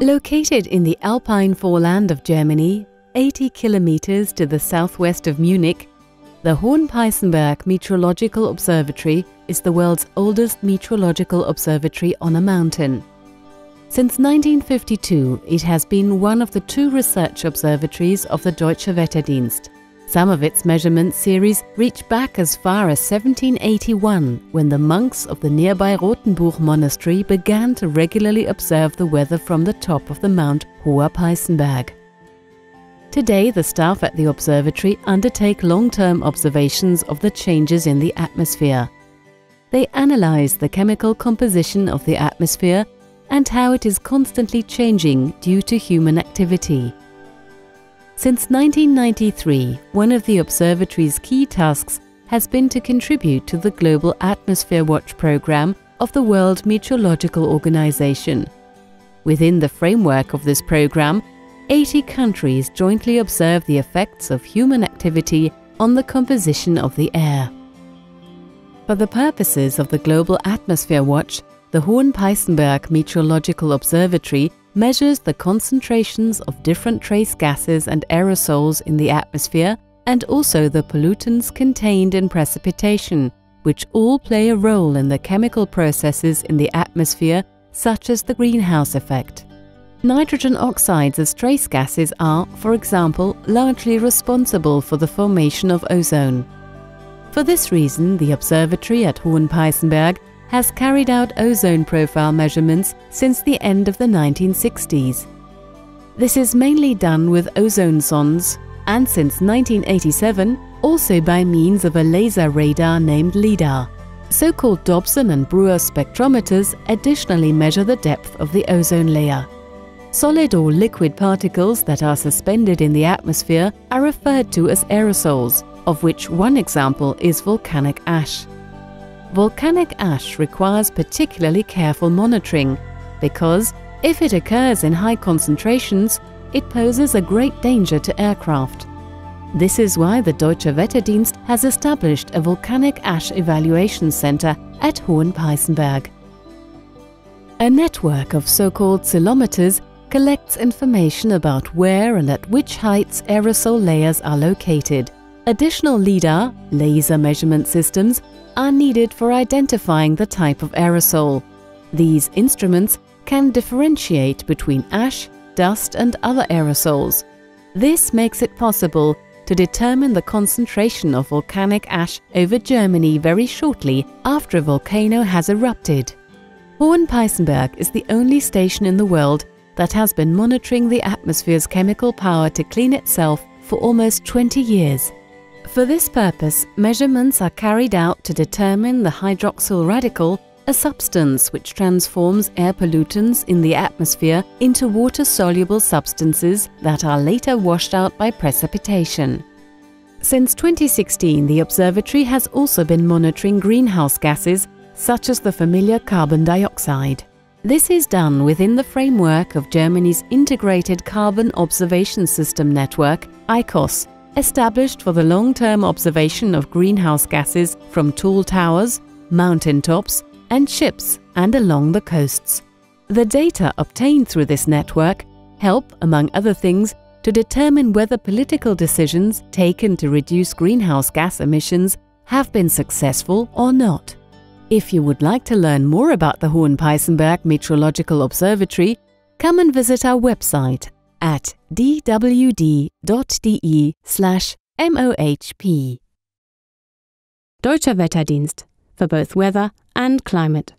Located in the Alpine foreland of Germany, 80 kilometers to the southwest of Munich, the Hohenpeißenberg Meteorological Observatory is the world's oldest meteorological observatory on a mountain. Since 1952, it has been one of the two research observatories of the Deutsche Wetterdienst. Some of its measurement series reach back as far as 1781, when the monks of the nearby Rottenbuch monastery began to regularly observe the weather from the top of the Mount Hoher Peißenberg. Today, the staff at the observatory undertake long-term observations of the changes in the atmosphere. They analyze the chemical composition of the atmosphere and how it is constantly changing due to human activity. Since 1993, one of the observatory's key tasks has been to contribute to the Global Atmosphere Watch program of the World Meteorological Organization. Within the framework of this program, 80 countries jointly observe the effects of human activity on the composition of the air. For the purposes of the Global Atmosphere Watch, the Hohenpeißenberg Meteorological Observatory measures the concentrations of different trace gases and aerosols in the atmosphere and also the pollutants contained in precipitation, which all play a role in the chemical processes in the atmosphere, such as the greenhouse effect. Nitrogen oxides as trace gases are, for example, largely responsible for the formation of ozone. For this reason, the observatory at Hohenpeißenberg has carried out ozone profile measurements since the end of the 1960s. This is mainly done with ozone sondes and since 1987 also by means of a laser radar named LIDAR. So-called Dobson and Brewer spectrometers additionally measure the depth of the ozone layer. Solid or liquid particles that are suspended in the atmosphere are referred to as aerosols, of which one example is volcanic ash. Volcanic ash requires particularly careful monitoring because if it occurs in high concentrations, it poses a great danger to aircraft. This is why the Deutsche Wetterdienst has established a volcanic ash evaluation center at Hohenpeißenberg. A network of so-called ceilometers collects information about where and at which heights aerosol layers are located. Additional LIDAR, laser measurement systems, are needed for identifying the type of aerosol. These instruments can differentiate between ash, dust and other aerosols. This makes it possible to determine the concentration of volcanic ash over Germany very shortly after a volcano has erupted. Hohenpeißenberg is the only station in the world that has been monitoring the atmosphere's chemical power to clean itself for almost 20 years. For this purpose, measurements are carried out to determine the hydroxyl radical, a substance which transforms air pollutants in the atmosphere into water-soluble substances that are later washed out by precipitation. Since 2016, the observatory has also been monitoring greenhouse gases such as the familiar carbon dioxide. This is done within the framework of Germany's Integrated Carbon Observation System Network, ICOS, established for the long-term observation of greenhouse gases from tall towers, mountain tops and ships and along the coasts. The data obtained through this network help, among other things, to determine whether political decisions taken to reduce greenhouse gas emissions have been successful or not. If you would like to learn more about the Hohenpeißenberg Meteorological Observatory, come and visit our website at dwd.de slash mohp. Deutscher Wetterdienst for both weather and climate.